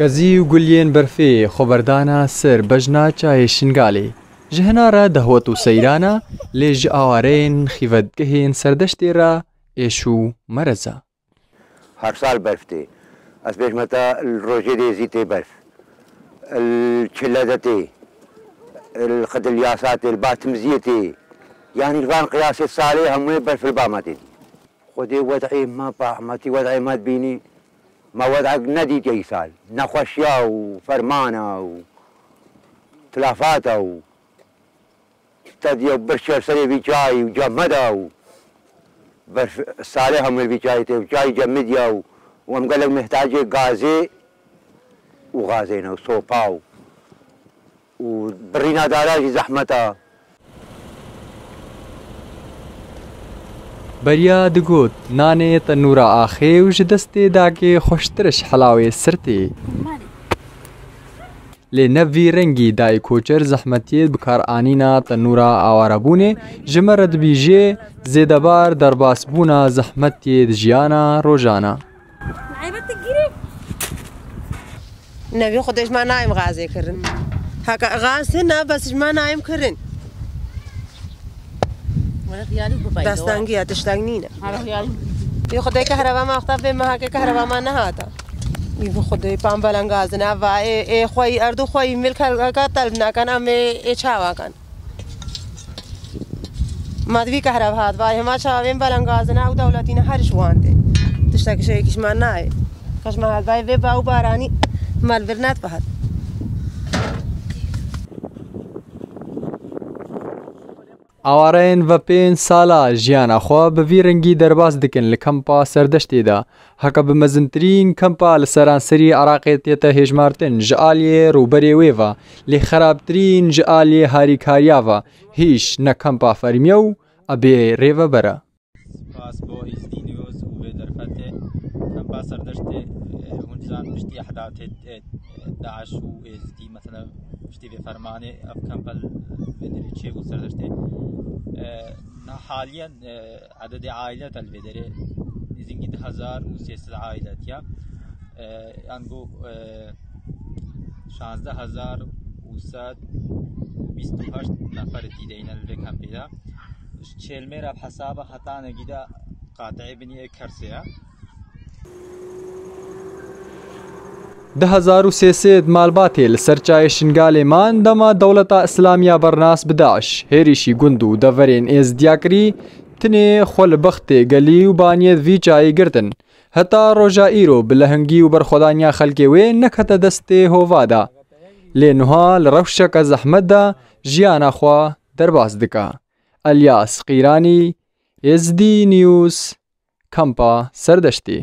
Qezî û guliyên berfê xeberdana ser bejna çayê Şingalê. Ji hinara dehwet û seyrana lê ji awareyên xîvetgehên serdeştê re êş û merez e. Her sal berf tê. Ez bêjme te rojê rêzî tê berf. Çilede tê. Xedil yasa tê, batimziye tê. Yani الوان قياس الصالح هم برف البامات خذي وضعي ما بامتي وضعي ما تبيني ما وضعك ندي جاي سال نخوشيا و وتلافاتا و تلافاته برشر سري بیچای و وجمدا و بر سالي هم البيجاي جاي جمديا وهم قالوا محتاج غازي وغازينا وصوبا وبرينا دارا زحمتها بەریادگوت نانێتە نورە ئاخێ و ji destê dakê xweştiriş helawê sirtê. Lê nevî rengî dayîkoçer zehmetiyê bikaranîna tenûra awarebûnê ji me re dibêjê zêdebar derbasbûna zehmetiyê di jiyana rojana. Nevî xudejma nayim gazê kirin. Heka gaz ne besijma nayim kirin. دستنگی یا تشتنگی نه یه خدای که هروا مختب به محاکه که هروا ما نه هاتا یه خدای پام بلنگاز نه و ای خوی اردو خوی ملک هرگا تل نکن ام ای چاوا کن مدوی که هروا هات و ما چاویم بلنگاز نه او دولتی نه هرش وانده تشتکش یکیش من نه کاش محل بای و باو بارانی مال ورنات بهت ئاوارەیەن بە پێنج ساڵا ژیانەخوا بەوی ڕەنگی دەرباز دکن لە کەمپا سەردەشتێدا هەکە بە مەزنترین کەمپا لە سەرانسەری عراقێت تێتە هێژمارتن ژعاالێ ڕوبەرێ وێوە لێ خراپترین ژعاالێ هاریکاریاوە هیچ نە کەمپا فەرمیە و ئەبێ ڕێوە بەرە. اثر داشته اه، اونجان بشتي احداث اه، داعش و ازدی مثلا بشتي به فرمان افکامبل بدری چه و سر داشته اه، نه حالیا عدد عائلات البدری نزینگی هزار و سیصد عائلة یا انگو شانزده هزار و صد بیست و هشت نفر دیده این الرقم بیده چلمه را حساب خطانه گیده قاطع بنی کرسه 1970 مالباتێ لە سەرچایە شنگالێمان دەما دەوڵەتە ئەسلامیا بەرناس بداش هێریشی گوند و دەڤەرێن ئێز دیاکری تنێ خۆل بەختێ گەلی و بانیێت ویچایی گرتن هەتا ڕۆژە ئیرۆ بلەهنگی و بەرخۆدانیا خەلکێ وێ نەکەتە دەستێ هۆڤادا لێنها لە ڕەوشەکە زەحمەتدا ژیانەخوا دەرباز دکا ئەلیاس قیرانی ئێزدی نیوز کەمپا سەردەشتی